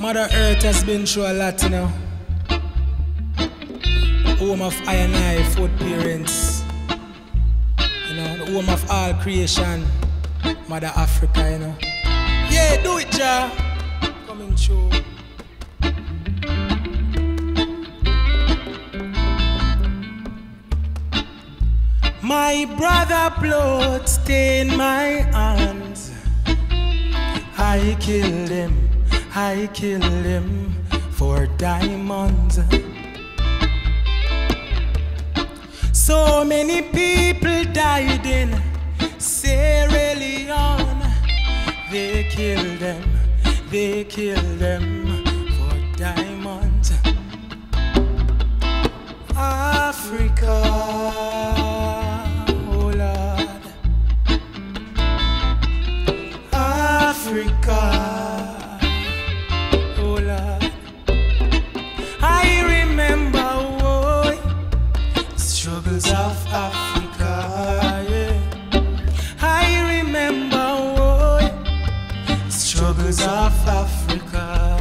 Mother Earth has been through a lot, you know. Home of I and I, fourth parents. You know, the home of all creation. Mother Africa, you know. Yeah, do it, Jah. Coming through. My brother blood stained my hands. I killed him, I killed him for diamonds. So many people died in Sierra Leone. They killed them, they killed them for diamonds. Africa. I remember oh, struggles of Africa.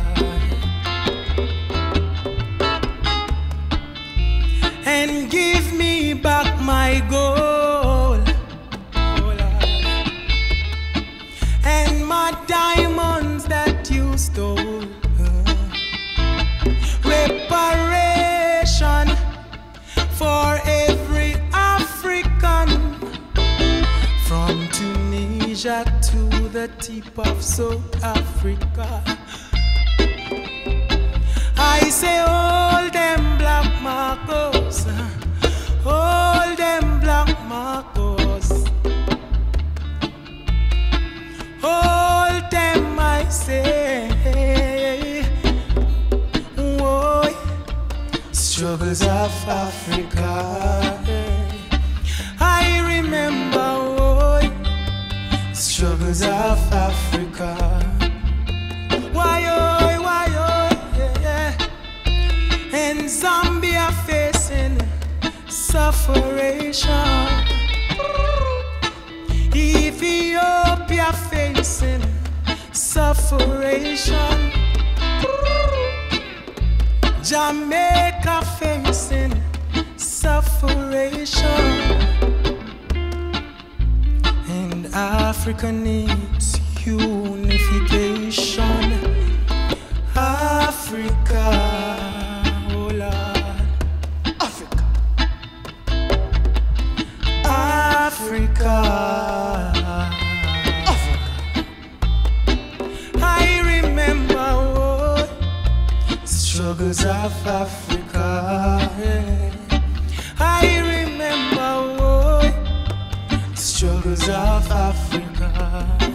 and give me back my gold. Tunisia to the tip of South Africa. I say, hold them black Marcos, hold them black Marcos, hold them, I say. Whoa, struggles of Africa. Struggles of Africa. Why, oh, why, oh, yeah, yeah. And Zambia facing sufferation. Ethiopia facing sufferation. Jamaica facing Africa needs unification. Africa, oh Lord. Africa. Africa. I remember oh, struggles of Africa. yeah. Struggles of Africa.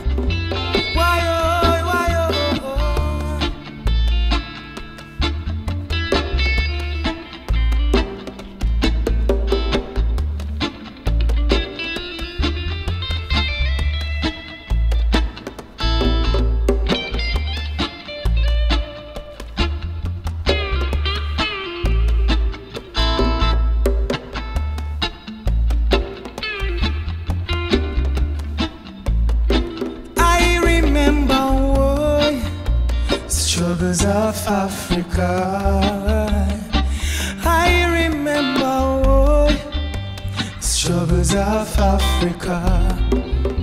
Of Africa. I remember oh, struggles of Africa.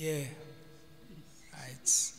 Yeah. Right.